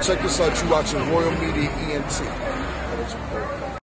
Check this out. You're watching Royal Media ENT.